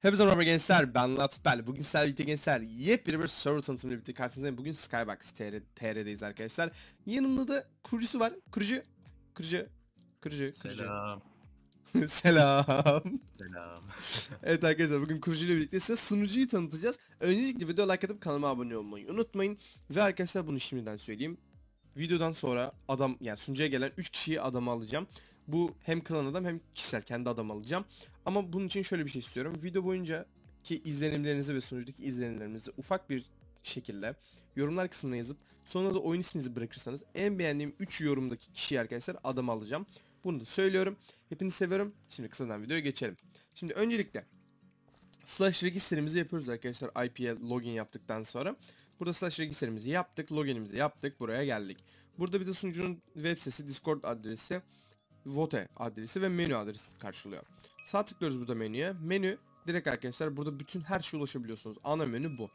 Hepinize merhaba gençler ben Latbel. Bugün sizlerle birlikte gençler yepyeni bir server tanıtımıyla birlikte karşınızdayım. Bugün Skybox TR, TR'deyiz arkadaşlar. Yanımda da kurucusu var. Kurucu, kurucu, kurucu, kurucu. Selam. Selam. Selam. evet arkadaşlar bugün kurucuyla birlikte size sunucuyu tanıtacağız. Öncelikle video like atıp kanalıma abone olmayı unutmayın. Ve arkadaşlar bunu şimdiden söyleyeyim. Videodan sonra adam yani sunucuya gelen 3 kişiyi adamı alacağım. Bu hem klan adam hem kişisel kendi adam alacağım. Ama bunun için şöyle bir şey istiyorum. Video boyunca ki izlenimlerinizi ve sunucudaki izlenimlerinizi ufak bir şekilde yorumlar kısmına yazıp sonra da oyun isminizi bırakırsanız en beğendiğim 3 yorumdaki kişiyi arkadaşlar adam alacağım. Bunu da söylüyorum. Hepinizi seviyorum. Şimdi kısadan videoya geçelim. Şimdi öncelikle slash registerimizi yapıyoruz arkadaşlar IP'ye login yaptıktan sonra. Burada slash registerimizi yaptık, loginimizi yaptık, buraya geldik. Burada bir de sunucunun web sitesi, Discord adresi, Vote adresi ve menü adresi karşılıyor. Sağ tıklıyoruz burada menüye. Menü direkt arkadaşlar burada bütün her şeye ulaşabiliyorsunuz. Ana menü bu.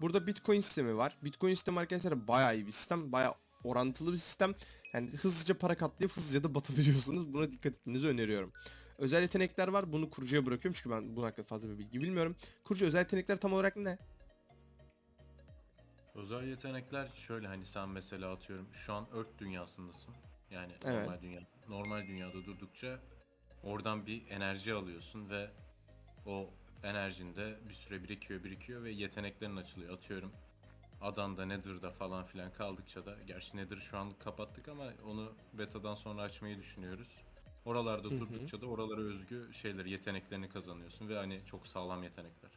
Burada Bitcoin sistemi var. Bitcoin sistemi arkadaşlar bayağı iyi bir sistem. Bayağı orantılı bir sistem. Yani hızlıca para katlayıp hızlıca da batabiliyorsunuz. Buna dikkat etmenizi öneriyorum. Özel yetenekler var. Bunu kurucuya bırakıyorum çünkü ben bunun hakkında fazla bir bilgi bilmiyorum. Kurucu özel yetenekler tam olarak ne? Özel yetenekler şöyle hani sen mesela atıyorum şu an Earth dünyasındasın. Yani Evet. normal dünya. Normal dünyada durdukça oradan bir enerji alıyorsun ve o enerjinde bir süre birikiyor birikiyor ve yeteneklerin açılıyor. Atıyorum Adan'da, Nether'da falan filan kaldıkça da gerçi Nether'ı şu an kapattık ama onu betadan sonra açmayı düşünüyoruz. Oralarda durdukça da oralara özgü şeyleri, yeteneklerini kazanıyorsun ve hani çok sağlam yetenekler.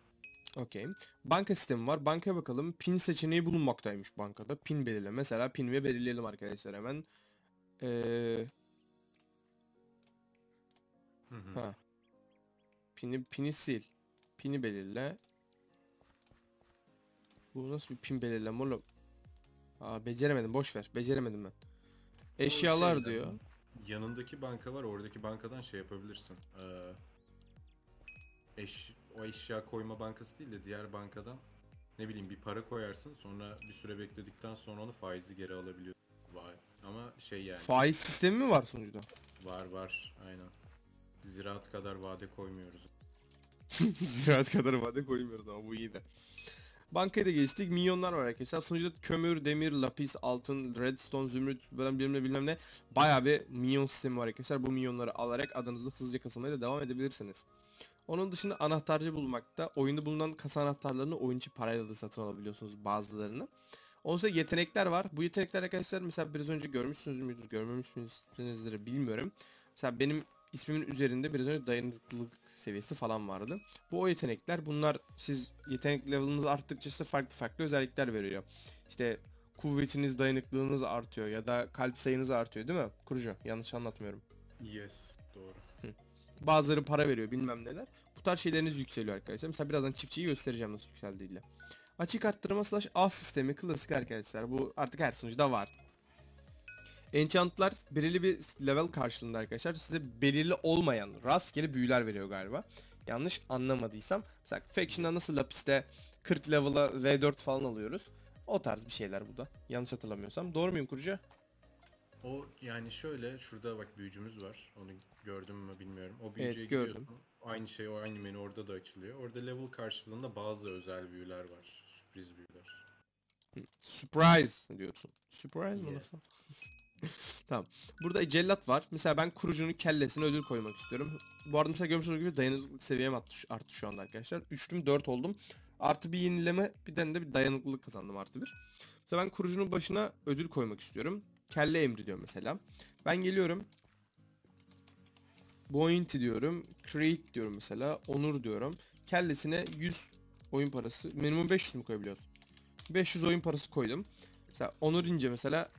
Okey. Banka sistemi var. Bankaya bakalım. Pin seçeneği bulunmaktaymış bankada. Pin belirle. Mesela pin ve belirleyelim arkadaşlar hemen. Ee, Hı hı. ha. Pini pini sil. Pini belirle. Bu nasıl bir pin belirleme oğlum? Aa beceremedim. Boş ver. Beceremedim ben. Eşyalar şeyden, diyor. Yanındaki banka var. Oradaki bankadan şey yapabilirsin. Ee, eş, o eşya koyma bankası değil de diğer bankadan ne bileyim bir para koyarsın. Sonra bir süre bekledikten sonra onu faizi geri alabiliyor. Ama şey yani Faiz sistemi mi var sunucuda? var var aynen. Ziraat kadar vade koymuyoruz. Ziraat kadar vade koymuyoruz ama bu iyi de. Bankaya da geçtik. Milyonlar var arkadaşlar. Sunucuda kömür, demir, lapis, altın, redstone, zümrüt, bilmem ne bilmem ne. Bayağı bir milyon sistemi var arkadaşlar. Bu milyonları alarak adınızı hızlıca kasılmaya da devam edebilirsiniz. Onun dışında anahtarcı bulmakta. Oyunda bulunan kasa anahtarlarını oyuncu parayla da satın alabiliyorsunuz bazılarını. Sonra yetenekler var. Bu yetenekler arkadaşlar mesela biraz önce görmüşsünüz müdür, görmemişsinizdir bilmiyorum. Mesela benim ismimin üzerinde biraz önce dayanıklılık seviyesi falan vardı. Bu o yetenekler. Bunlar siz yetenek level'ınız arttıkça size farklı farklı özellikler veriyor. İşte kuvvetiniz, dayanıklılığınız artıyor ya da kalp sayınız artıyor değil mi? Kurucu. Yanlış anlatmıyorum. Yes doğru. Bazıları para veriyor bilmem neler. Bu tarz şeyleriniz yükseliyor arkadaşlar. Mesela birazdan çiftçiyi göstereceğim nasıl yükseldiğiyle. Açık arttırma slash A sistemi klasik arkadaşlar. Bu artık her sunucuda var. Enchantlar belirli bir level karşılığında arkadaşlar size belirli olmayan rastgele büyüler veriyor galiba. Yanlış anlamadıysam. Mesela Faction'da nasıl Lapis'te 40 level'a V4 falan alıyoruz. O tarz bir şeyler bu da. Yanlış hatırlamıyorsam. Doğru muyum kurucu? O yani şöyle şurada bak büyücümüz var. Onu gördüm mü bilmiyorum. O büyücüye gördüm. gidiyorsun. Aynı şey o aynı menü orada da açılıyor. Orada level karşılığında bazı özel büyüler var. Sürpriz büyüler. Surprise diyorsun. Surprise mı nasıl? tamam. Burada cellat var. Mesela ben kurucunun kellesine ödül koymak istiyorum. Bu arada mesela görmüş olduğunuz gibi dayanıklılık seviyem arttı, arttı şu anda arkadaşlar. Üçtüm 4 oldum. Artı bir yenileme bir tane de bir dayanıklılık kazandım artı bir. Mesela ben kurucunun başına ödül koymak istiyorum. Kelle emri diyor mesela. Ben geliyorum. Bounty diyorum. Create diyorum mesela. Onur diyorum. Kellesine 100 oyun parası. Minimum 500 mü koyabiliyoruz? 500 oyun parası koydum. Mesela Onur ince mesela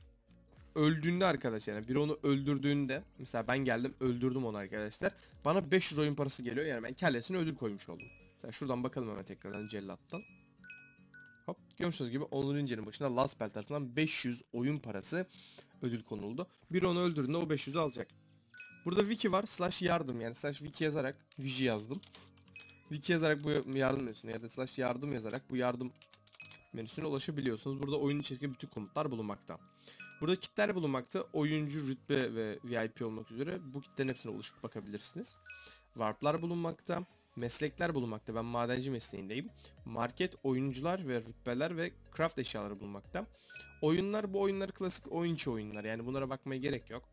öldüğünde arkadaş yani biri onu öldürdüğünde mesela ben geldim öldürdüm onu arkadaşlar. Bana 500 oyun parası geliyor yani ben kellesine ödül koymuş oldum. Mesela şuradan bakalım hemen tekrardan cellattan. Hop görmüşsünüz gibi Onur İnce'nin başına Last Bell tarafından 500 oyun parası ödül konuldu. Biri onu öldürdüğünde o 500'ü alacak. Burada wiki var slash yardım yani slash wiki yazarak wiki yazdım. Wiki yazarak bu yardım menüsüne ya da slash yardım yazarak bu yardım menüsüne ulaşabiliyorsunuz. Burada oyun içerisinde bütün komutlar bulunmakta. Burada kitler bulunmakta. Oyuncu, rütbe ve VIP olmak üzere bu kitlerin hepsine oluşup bakabilirsiniz. Warp'lar bulunmakta. meslekler bulunmakta. Ben madenci mesleğindeyim. Market, oyuncular ve rütbeler ve craft eşyaları bulunmakta. Oyunlar bu oyunlar klasik oyun içi oyunlar. Yani bunlara bakmaya gerek yok.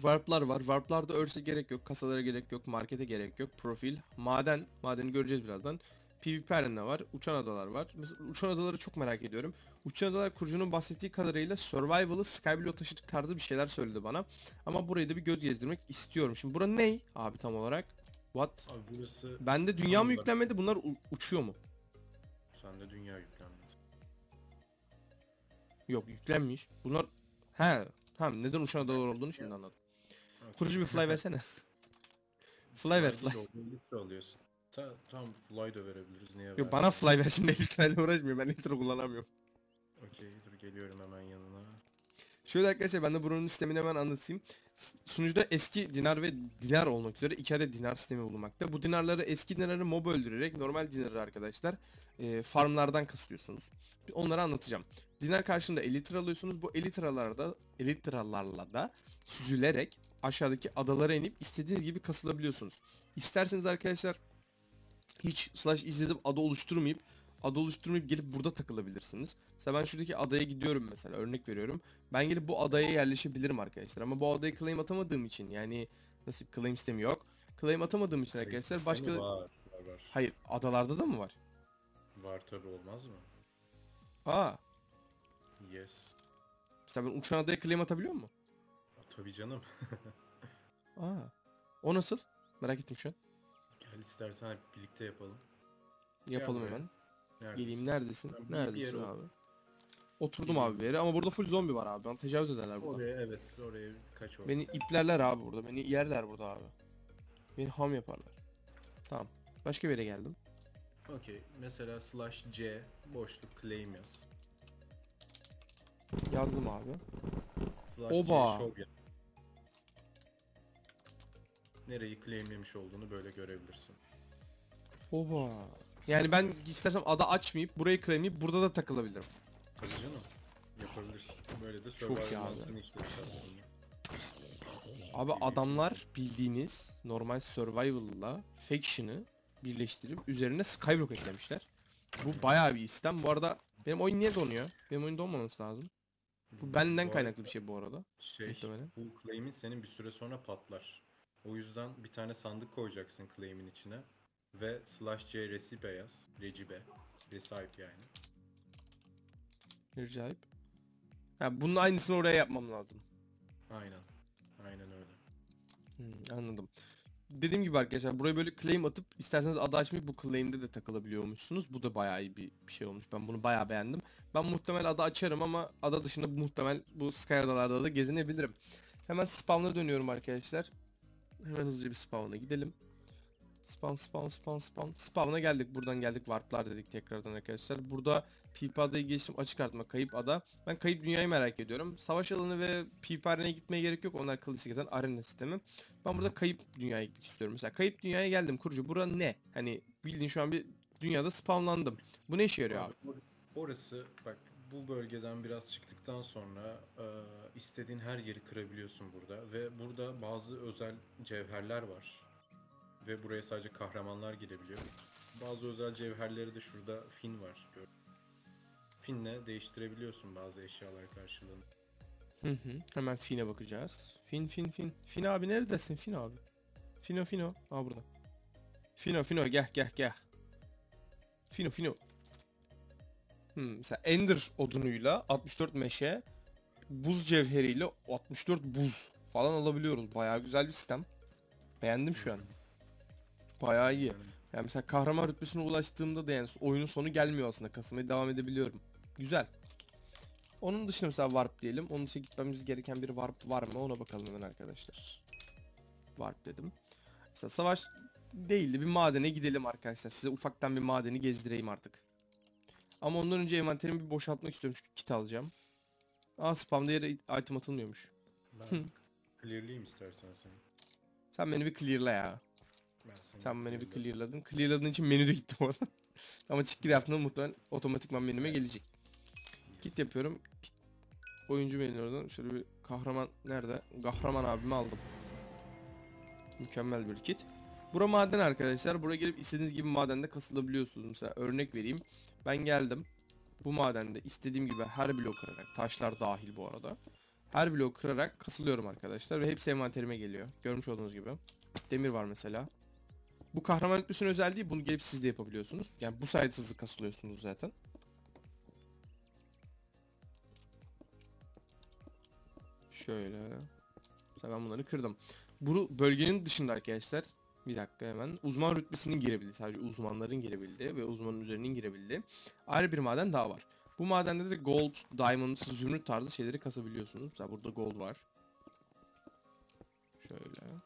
Warp'lar var. Warp'larda örse gerek yok. Kasalara gerek yok. Markete gerek yok. Profil, maden. Madeni göreceğiz birazdan. PvP arena var. Uçan adalar var. Mesela uçan adaları çok merak ediyorum. Uçan adalar kurucunun bahsettiği kadarıyla survival'ı Skyblock taşıdık tarzı bir şeyler söyledi bana. Ama burayı da bir göz gezdirmek istiyorum. Şimdi bura ne abi tam olarak? What? Abi burası Bende dünya mı yüklenmedi bunlar uçuyor mu? sende dünya yüklenmedi. Yok yüklenmiş. Bunlar he tamam neden uçan adalar olduğunu şimdi anladım. Kurucu bir fly versene. fly ver fly. Litre alıyorsun. Ta, tam fly da verebiliriz. Niye Yok bana fly ver şimdi litrayla uğraşmıyor. Ben litre kullanamıyorum. Okey dur geliyorum hemen yanına. Şöyle arkadaşlar ben de buranın sistemini hemen anlatayım. Sunucuda eski dinar ve dinar olmak üzere iki adet dinar sistemi bulunmakta. Bu dinarları eski dinarı mob öldürerek normal dinarı arkadaşlar e, farmlardan kasıyorsunuz. Onları anlatacağım. Dinar karşında 50 lira alıyorsunuz. Bu 50 liralarda 50 liralarla da süzülerek aşağıdaki adalara inip istediğiniz gibi kasılabiliyorsunuz. İsterseniz arkadaşlar hiç slash izledim ada oluşturmayıp ada oluşturmayıp gelip burada takılabilirsiniz. Mesela ben şuradaki adaya gidiyorum mesela örnek veriyorum. Ben gelip bu adaya yerleşebilirim arkadaşlar ama bu adaya claim atamadığım için yani nasıl claim sistemi yok. Claim atamadığım için arkadaşlar başka? Var, var, var. Hayır adalarda da mı var? Var tabi olmaz mı? Aa Yes. mesela ben uçan adaya claim atabiliyor mu? Tabi canım. Aa o nasıl? Merak ettim şu an. Gel istersen hep birlikte yapalım. Yapalım buraya. hemen. Neredesin? Geleyim neredesin? Ben Neredesin abi? Oturdum Geleyim. abi bir yere ama burada full zombi var abi. Bana tecavüz ederler burada. Oraya evet oraya kaç oldu? Beni iplerler abi burada. Beni yerler burada abi. Beni ham yaparlar. Tamam. Başka bir yere geldim. Okey mesela slash c boşluk claim yaz. Yazdım abi. Slash Oba. c. Nereyi claimlemiş olduğunu böyle görebilirsin. Oba. Yani ben istersem ada açmayıp burayı claimleyip burada da takılabilirim. Tabii canım. Yapabilirsin. Böyle de Çok iyi abi. aslında. Abi adamlar bildiğiniz normal survival'la faction'ı birleştirip üzerine skyblock eklemişler. Bu bayağı bir istem. Bu arada benim oyun niye donuyor? Benim oyun donmaması lazım. Bu benden Bu kaynaklı bir şey bu arada. Şey, muhtemelen. bu claim'in senin bir süre sonra patlar. O yüzden bir tane sandık koyacaksın claim'in içine. Ve slash c recipe yaz. Recipe. Recipe yani. Acayip. Ha, bunun aynısını oraya yapmam lazım. Aynen. Aynen öyle. Hmm, anladım. Dediğim gibi arkadaşlar buraya böyle claim atıp isterseniz ada açmayıp bu claim'de de takılabiliyormuşsunuz. Bu da bayağı iyi bir bir şey olmuş. Ben bunu bayağı beğendim. Ben muhtemel ada açarım ama ada dışında muhtemel bu Sky adalarda da gezinebilirim. Hemen spawn'a dönüyorum arkadaşlar. Hemen hızlıca bir spawn'a gidelim. Spawn spawn spawn spawn. Spawn'a geldik. Buradan geldik. Warp'lar dedik tekrardan arkadaşlar. Burada PvP adayı geçtim. Açık artma kayıp ada. Ben kayıp dünyayı merak ediyorum. Savaş alanı ve PvP arenaya gitmeye gerek yok. Onlar klasik zaten arena sistemi. Ben burada kayıp dünyaya gitmek istiyorum. Mesela kayıp dünyaya geldim kurucu. Bura ne? Hani bildiğin şu an bir dünyada spawnlandım. Bu ne işe yarıyor abi? Or- Orası bak bu bölgeden biraz çıktıktan sonra e, istediğin her yeri kırabiliyorsun burada ve burada bazı özel cevherler var ve buraya sadece kahramanlar girebiliyor. Bazı özel cevherleri de şurada fin var. Finle değiştirebiliyorsun bazı eşyalar karşılığında. Hı hı. Hemen Fin'e bakacağız. Fin fin fin. Fin abi neredesin Fin abi? Fino Fino. Aa burada. Fino Fino gel gel gel. Fino Fino. Hmm, mesela Ender odunuyla 64 meşe, buz cevheriyle 64 buz falan alabiliyoruz. Bayağı güzel bir sistem. Beğendim şu an. Bayağı iyi. Yani mesela kahraman rütbesine ulaştığımda da yani oyunun sonu gelmiyor aslında. Kasılmaya devam edebiliyorum. Güzel. Onun dışında mesela warp diyelim. Onun dışında gitmemiz gereken bir warp var mı? Ona bakalım hemen arkadaşlar. Warp dedim. Mesela savaş değildi. Bir madene gidelim arkadaşlar. Size ufaktan bir madeni gezdireyim artık. Ama ondan önce envanterimi bir boşaltmak istiyorum çünkü kit alacağım. Aa spamda yere item atılmıyormuş. ben clearlayayım istersen seni. Sen beni bir clearla ya. Ben seni Sen beni bir clearlayayım. clearladın. Clearladığın için menüde gittim orada. Ama çık yaptığında muhtemelen otomatikman menüme gelecek. Kit yapıyorum. Kit. Oyuncu menü oradan. Şöyle bir kahraman nerede? Kahraman abimi aldım. Mükemmel bir kit. Bura maden arkadaşlar. Buraya gelip istediğiniz gibi madende kasılabiliyorsunuz. Mesela örnek vereyim. Ben geldim. Bu madende istediğim gibi her blok kırarak, taşlar dahil bu arada. Her blok kırarak kasılıyorum arkadaşlar ve hepsi envanterime geliyor. Görmüş olduğunuz gibi. Demir var mesela. Bu kahraman rütbesinin özelliği bunu gelip siz de yapabiliyorsunuz. Yani bu sayede hızlı kasılıyorsunuz zaten. Şöyle. Mesela ben bunları kırdım. Bu bölgenin dışında arkadaşlar bir dakika hemen uzman rütbesinin girebildiği sadece uzmanların girebildiği ve uzmanın üzerinin girebildiği ayrı bir maden daha var. Bu madende de gold, diamond, zümrüt tarzı şeyleri kasabiliyorsunuz. Mesela burada gold var. Şöyle.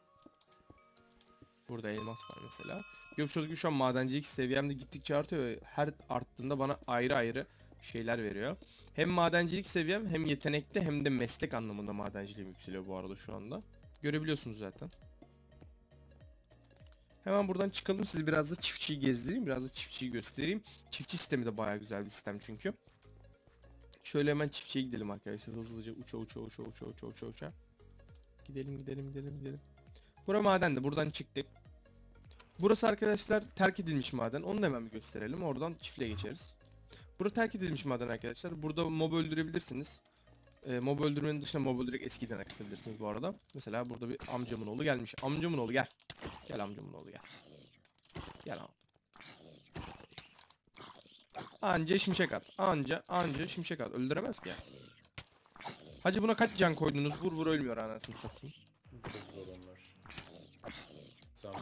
Burada elmas var mesela. Olduğunuz gibi şu an madencilik seviyem de gittikçe artıyor ve her arttığında bana ayrı ayrı şeyler veriyor. Hem madencilik seviyem hem yetenekte hem de meslek anlamında madenciliğim yükseliyor bu arada şu anda. Görebiliyorsunuz zaten. Hemen buradan çıkalım sizi biraz da çiftçiyi gezdireyim biraz da çiftçiyi göstereyim. Çiftçi sistemi de baya güzel bir sistem çünkü. Şöyle hemen çiftçiye gidelim arkadaşlar hızlıca uça uça uça uça uça uça uça. Gidelim gidelim gidelim gidelim. Bura madendi buradan çıktık. Burası arkadaşlar terk edilmiş maden onu da hemen bir gösterelim oradan çiftliğe geçeriz. Burada terk edilmiş maden arkadaşlar. Burada mob öldürebilirsiniz. E, mob öldürmenin dışında mob öldürerek eskiden akısabilirsiniz bu arada. Mesela burada bir amcamın oğlu gelmiş. Amcamın oğlu gel. Gel amcamın oğlu gel. Gel am. Anca şimşek at. Anca anca şimşek at. Öldüremez ki. Hacı buna kaç can koydunuz? Vur vur ölmüyor anasını satayım.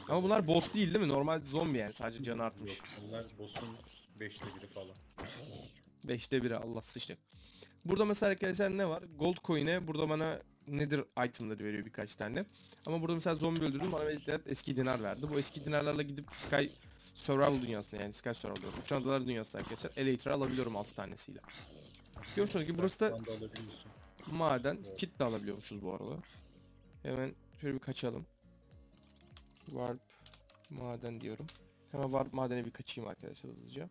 Ama bunlar boss değil değil mi? Normal zombi yani. Sadece canı artmış. Yok, onlar boss'un 5'te biri falan. 5'te biri Allah sıçtı. Burada mesela arkadaşlar ne var? Gold coin'e burada bana nedir itemları veriyor birkaç tane. Ama burada mesela zombi öldürdüm bana eski dinar verdi. Bu eski dinarlarla gidip Sky Survival dünyasına yani Sky Survival Uçan Adalar dünyasına arkadaşlar Elytra alabiliyorum 6 tanesiyle. Görmüşsünüz ki burası da maden kit de alabiliyormuşuz bu arada. Hemen şöyle bir kaçalım. Warp maden diyorum. Hemen warp madene bir kaçayım arkadaşlar hızlıca.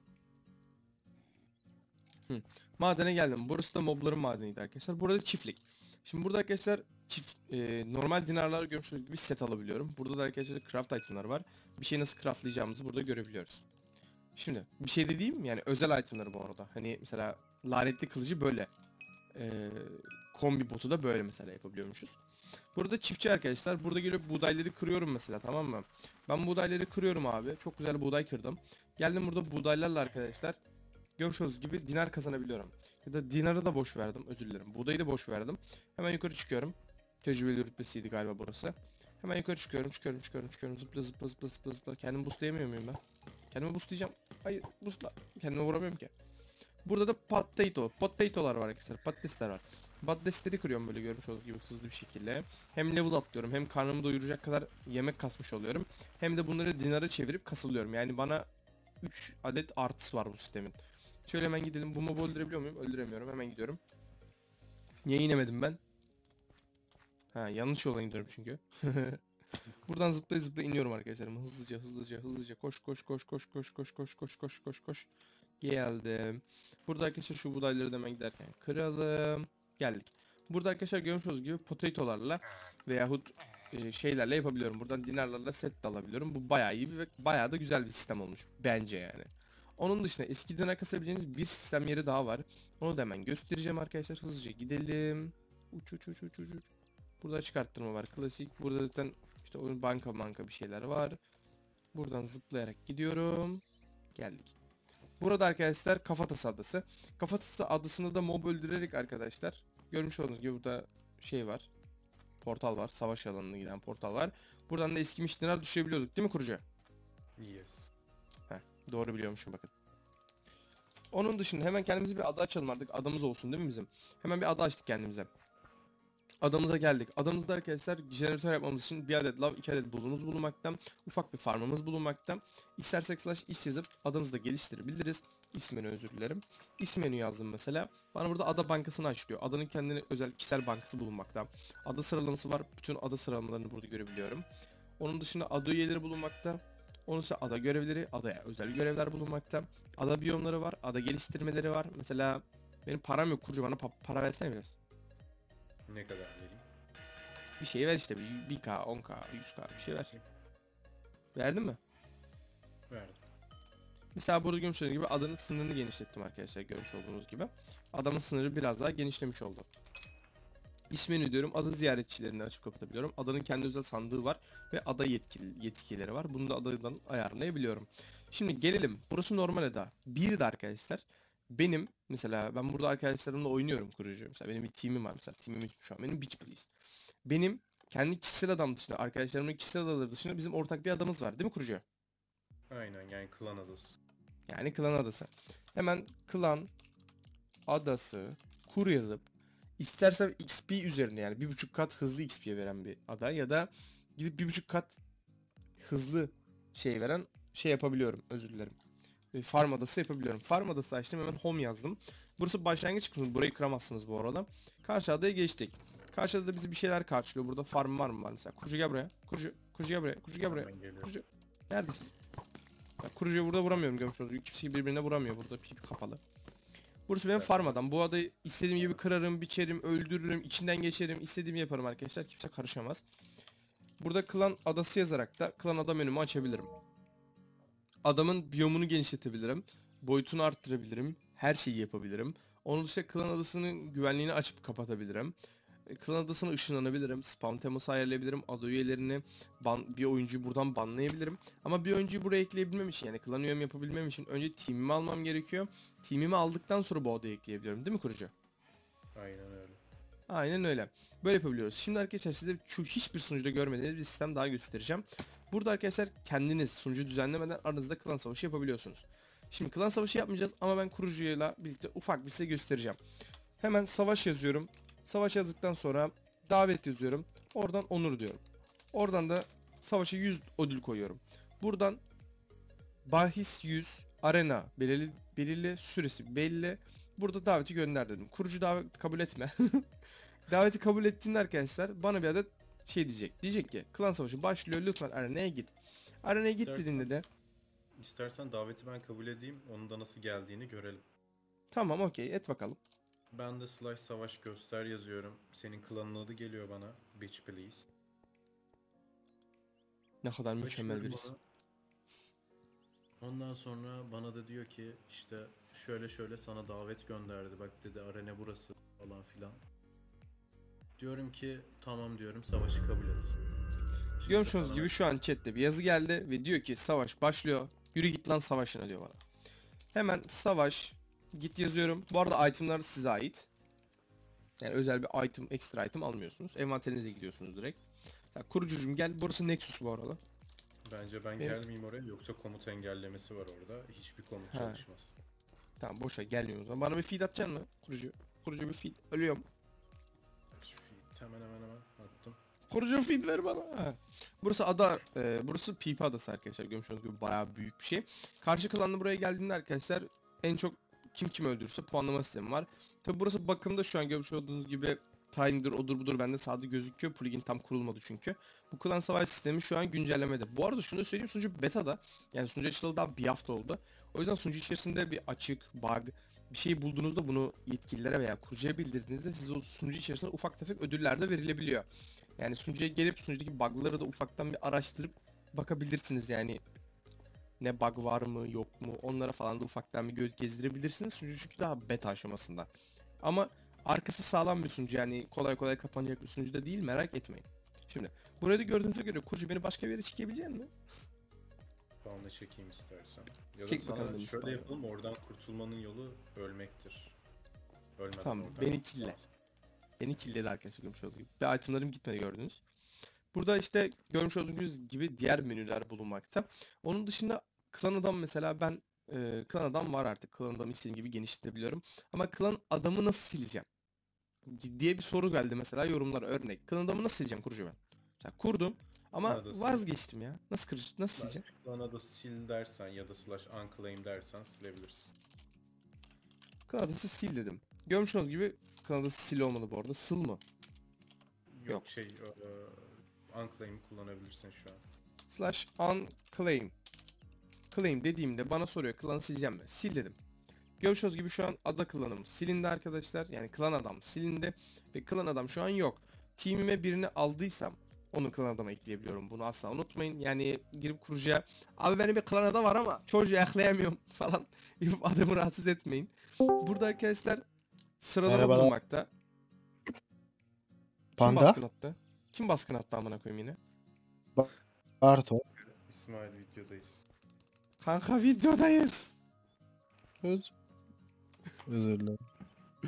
Madene geldim. Burası da mobların madeniydi arkadaşlar. Burada çiftlik. Şimdi burada arkadaşlar çift e, normal dinarlar görmüşsünüz gibi set alabiliyorum. Burada da arkadaşlar craft itemlar var. Bir şey nasıl craftlayacağımızı burada görebiliyoruz. Şimdi bir şey dediğim yani özel itemları bu arada. Hani mesela lanetli kılıcı böyle. E, kombi botu da böyle mesela yapabiliyormuşuz. Burada çiftçi arkadaşlar. Burada gelip buğdayları kırıyorum mesela tamam mı? Ben buğdayları kırıyorum abi. Çok güzel buğday kırdım. Geldim burada buğdaylarla arkadaşlar. Olduğunuz gibi dinar kazanabiliyorum. Ya da dinarı da boş verdim özür dilerim. Buğdayı da boş verdim. Hemen yukarı çıkıyorum. Tecrübeli rütbesiydi galiba burası. Hemen yukarı çıkıyorum çıkıyorum çıkıyorum çıkıyorum zıpla zıpla zıpla zıpla zıpla. Kendimi boostlayamıyor muyum ben? Kendimi boostlayacağım. Hayır boostla. Kendime vuramıyorum ki. Burada da potato. Potato'lar var arkadaşlar. Patatesler var. Patatesleri kırıyorum böyle görmüş olduğunuz gibi hızlı bir şekilde. Hem level atlıyorum hem karnımı doyuracak kadar yemek kasmış oluyorum. Hem de bunları dinara çevirip kasılıyorum. Yani bana 3 adet artısı var bu sistemin. Şöyle hemen gidelim. Bu mobu öldürebiliyor muyum? Öldüremiyorum. Hemen gidiyorum. Niye inemedim ben? Ha yanlış yola gidiyorum çünkü. Buradan zıplaya zıplaya iniyorum arkadaşlarım. Hızlıca hızlıca hızlıca koş koş koş koş koş koş koş koş koş koş koş. Geldim. Burada arkadaşlar şu buğdayları da hemen giderken kıralım. Geldik. Burada arkadaşlar görmüş olduğunuz gibi potatolarla veyahut e, şeylerle yapabiliyorum. Buradan dinarlarla set de alabiliyorum. Bu bayağı iyi ve bayağı da güzel bir sistem olmuş. Bence yani. Onun dışında eski dinar kasabileceğiniz bir sistem yeri daha var. Onu da hemen göstereceğim arkadaşlar. Hızlıca gidelim. Uç uç uç uç uç. Burada çıkarttırma var. Klasik. Burada zaten işte oyun banka banka bir şeyler var. Buradan zıplayarak gidiyorum. Geldik. Burada arkadaşlar Kafatası adası. Kafatası adasında da mob öldürerek arkadaşlar. Görmüş olduğunuz gibi burada şey var. Portal var. Savaş alanına giden portal var. Buradan da eskimiş dinar düşebiliyorduk değil mi kurucu? Yes. Doğru biliyormuşum bakın. Onun dışında hemen kendimize bir ada açalım artık. Adamız olsun değil mi bizim? Hemen bir ada açtık kendimize. Adamıza geldik. Adamızda arkadaşlar jeneratör yapmamız için bir adet lav, iki adet buzumuz bulunmakta. Ufak bir farmımız bulunmakta. İstersek slash is yazıp adamızı da geliştirebiliriz. İsmini özür dilerim. İsmini yazdım mesela. Bana burada ada bankasını açlıyor. Adanın kendine özel kişisel bankası bulunmakta. Ada sıralaması var. Bütün ada sıralamalarını burada görebiliyorum. Onun dışında ada üyeleri bulunmakta. Onun ise ada görevleri, adaya özel görevler bulunmakta. Ada biyomları var, ada geliştirmeleri var. Mesela benim param yok kurucu bana pa- para versene biraz. Ne kadar vereyim? Bir şey ver işte bir 1k, 10k, 100k bir şey ver. Verdin mi? Verdim. Mesela burada görmüş olduğunuz gibi adanın sınırını genişlettim arkadaşlar görmüş olduğunuz gibi. Adamın sınırı biraz daha genişlemiş oldu. İsmini diyorum ada ziyaretçilerini açıp kapatabiliyorum. Adanın kendi özel sandığı var ve ada yetkili, yetkileri var. Bunu da adadan ayarlayabiliyorum. Şimdi gelelim. Burası normal ada. Bir de arkadaşlar benim mesela ben burada arkadaşlarımla oynuyorum kurucu. Mesela benim bir team'im var mesela. Team'im şu an benim Beach Please. Benim kendi kişisel adam dışında arkadaşlarımın kişisel adaları dışında bizim ortak bir adamız var değil mi kurucu? Aynen yani klan adası. Yani klan adası. Hemen klan adası kur yazıp istersem XP üzerine yani bir buçuk kat hızlı XP veren bir ada ya da gidip bir buçuk kat hızlı şey veren şey yapabiliyorum özür dilerim. E, Farm adası yapabiliyorum. Farm adası açtım hemen home yazdım. Burası başlangıç kısmı. Burayı kıramazsınız bu arada. Karşı adaya geçtik. Karşı adada bizi bir şeyler karşılıyor. Burada farm var mı var mesela? Kurucu gel buraya. Kurucu. Kurucu gel buraya. Kurucu gel buraya. Kurucu. Neredesin? Ya, kurucuyu burada vuramıyorum görmüş olduğunuz. Kimse birbirine vuramıyor burada. Pip kapalı. Burası benim farm adam. Bu adayı istediğim gibi kırarım, biçerim, öldürürüm, içinden geçerim, istediğimi yaparım arkadaşlar. Kimse karışamaz. Burada klan adası yazarak da klan ada menümü açabilirim. Adamın biyomunu genişletebilirim. Boyutunu arttırabilirim. Her şeyi yapabilirim. Onun dışında klan adasının güvenliğini açıp kapatabilirim. Klan adasına ışınlanabilirim. Spam teması ayarlayabilirim. Ada üyelerini ban, bir oyuncuyu buradan banlayabilirim. Ama bir oyuncuyu buraya ekleyebilmem için yani klan üyem yapabilmem için önce teamimi almam gerekiyor. Teamimi aldıktan sonra bu adaya ekleyebiliyorum değil mi kurucu? Aynen öyle. Aynen öyle. Böyle yapabiliyoruz. Şimdi arkadaşlar size şu hiçbir sunucuda görmediğiniz bir sistem daha göstereceğim. Burada arkadaşlar kendiniz sunucu düzenlemeden aranızda klan savaşı yapabiliyorsunuz. Şimdi klan savaşı yapmayacağız ama ben kurucuyla birlikte ufak bir size göstereceğim. Hemen savaş yazıyorum. Savaş yazdıktan sonra davet yazıyorum. Oradan onur diyorum. Oradan da savaşa 100 ödül koyuyorum. Buradan bahis 100 arena belirli belirli süresi belli. Burada daveti gönder dedim. Kurucu davet kabul etme. daveti kabul ettiğinde arkadaşlar bana bir adet şey diyecek. Diyecek ki klan savaşı başlıyor lütfen arenaya git. Arenaya git dediğinde de İstersen daveti ben kabul edeyim. Onun da nasıl geldiğini görelim. tamam okey et bakalım. Ben de slash savaş göster yazıyorum. Senin klanın adı geliyor bana. Bitch please. Ne kadar mükemmel birisi. onu. Ondan sonra bana da diyor ki işte şöyle şöyle sana davet gönderdi. Bak dedi arena burası falan filan. Diyorum ki tamam diyorum savaşı kabul et. Şimdi Görmüş olduğunuz sana- gibi şu an chatte bir yazı geldi ve diyor ki savaş başlıyor. Yürü git lan savaşına diyor bana. Hemen savaş git yazıyorum. Bu arada itemlar size ait. Yani özel bir item, ekstra item almıyorsunuz. Envanterinize gidiyorsunuz direkt. Mesela kurucucum gel. Burası Nexus bu arada. Bence ben Benim- gelmeyeyim oraya yoksa komut engellemesi var orada. Hiçbir komut Ha. çalışmaz. Tamam boşver gelmiyorum zaman. Bana bir feed atacaksın mı? Kurucu. Kurucu bir feed. Ölüyorum. Şu feed hemen hemen hemen attım. Kurucu feed ver bana. Ha. Burası ada, e, burası Pipa adası arkadaşlar. Görmüş olduğunuz gibi bayağı büyük bir şey. Karşı klanla buraya geldiğinde arkadaşlar en çok kim kim öldürürse puanlama sistemi var. Tabi burası bakımda şu an görmüş olduğunuz gibi time'dır odur budur bende sağda gözüküyor. Plugin tam kurulmadı çünkü. Bu klan savaş sistemi şu an güncellemede. Bu arada şunu da söyleyeyim sunucu beta'da. Yani sunucu açılalı daha bir hafta oldu. O yüzden sunucu içerisinde bir açık, bug, bir şey bulduğunuzda bunu yetkililere veya kurucuya bildirdiğinizde size o sunucu içerisinde ufak tefek ödüller de verilebiliyor. Yani sunucuya gelip sunucudaki bug'ları da ufaktan bir araştırıp bakabilirsiniz yani. Ne bug var mı yok mu onlara falan da ufaktan bir göz gezdirebilirsiniz. Çünkü daha beta aşamasında. Ama arkası sağlam bir sunucu yani kolay kolay kapanacak bir sunucu da değil merak etmeyin. Şimdi buraya da gördüğünüze göre kurucu beni başka bir yere çekebilecek mi? Spawn'la çekeyim istersen. Ya da Çek sana bakalım şöyle spawn'a. yapalım oradan kurtulmanın yolu ölmektir. Ölmeden Tamam, oradan beni kille. Beni killedi arkadaşlar görmüş olduğunuz gibi. Ve itemlarım gitmedi gördünüz. Burada işte görmüş olduğunuz gibi diğer menüler bulunmakta. Onun dışında klan adam mesela ben e, klan adam var artık. Klan adamı istediğim gibi genişletebiliyorum. Ama klan adamı nasıl sileceğim? diye bir soru geldi mesela yorumlara örnek. Klan adamı nasıl sileceğim kurucu ben? Mesela kurdum ama adası. vazgeçtim ya. Nasıl kırıcı, nasıl sileceğim? Klana da sil dersen ya da slash unclaim dersen silebilirsin. Klan adası sil dedim. Görmüş olduğunuz gibi klan adası sil olmadı bu arada. Sıl mı? Yok, Yok. şey e, unclaim kullanabilirsin şu an. slash unclaim claim dediğimde bana soruyor klanı sileceğim mi? Sil dedim. Olduğunuz gibi şu an ada klanım silindi arkadaşlar. Yani klan adam silindi ve klan adam şu an yok. Teamime birini aldıysam Onun klan adama ekleyebiliyorum. Bunu asla unutmayın. Yani girip kurucuya abi benim bir klan adı var ama çocuğu ekleyemiyorum falan. Yapıp adamı rahatsız etmeyin. Burada arkadaşlar sıralama Merhabalar. bulunmakta. Kim Panda, baskın attı? Kim baskın attı amına koyayım yine? Barto. İsmail videodayız. Kanka videodayız. Öz... Özür dilerim.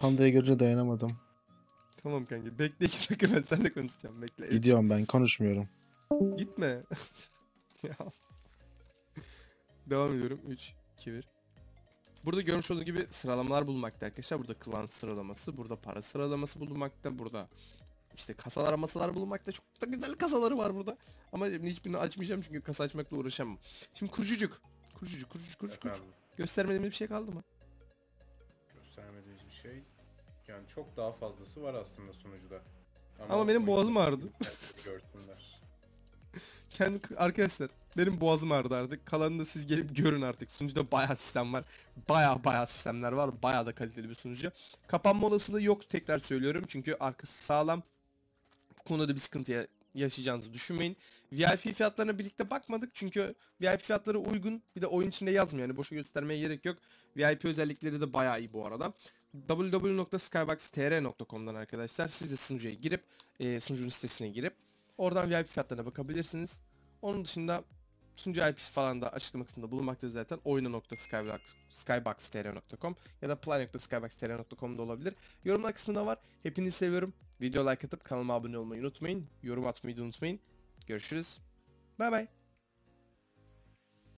Panda'yı görünce dayanamadım. Tamam kanka bekle iki dakika ben seninle konuşacağım bekle. Gidiyorum ben konuşmuyorum. Gitme. ya. Devam ediyorum. 3, 2, 1. Burada görmüş olduğunuz gibi sıralamalar bulunmakta arkadaşlar. Burada klan sıralaması, burada para sıralaması bulunmakta, burada işte kasalar masalar bulunmakta. Çok da güzel kasaları var burada. Ama hiçbirini açmayacağım çünkü kasa açmakla uğraşamam. Şimdi kurucucuk. Kurucucuk, kurucucuk, kurucucuk, kurucucuk. Efendim, Göstermediğimiz bir şey kaldı mı? göstermediğimiz bir şey. Yani çok daha fazlası var aslında sunucuda. Ama benim boğazım ağrıdı. Görsünler. Kendi arkadaşlar benim boğazım ağrıdı artık. Kalanını da siz gelip görün artık. Sunucuda bayağı sistem var. Bayağı bayağı sistemler var. Bayağı da kaliteli bir sunucu. Kapanma olasılığı yok tekrar söylüyorum. Çünkü arkası sağlam. Bu konuda bir sıkıntıya yaşayacağınızı düşünmeyin. VIP fiyatlarına birlikte bakmadık çünkü VIP fiyatları uygun. Bir de oyun içinde yazmıyor. Yani boşa göstermeye gerek yok. VIP özellikleri de bayağı iyi bu arada. www.skyboxtr.com'dan arkadaşlar siz de sunucuya girip e, sunucunun sitesine girip oradan VIP fiyatlarına bakabilirsiniz. Onun dışında sunucu IP'si falan da açıklama kısmında bulunmakta zaten oyuna.skyboxtr.com ya da play.skyboxtr.com'da olabilir. Yorumlar kısmında var. Hepinizi seviyorum. Video like atıp kanalıma abone olmayı unutmayın. Yorum atmayı da unutmayın. Görüşürüz. Bay bay.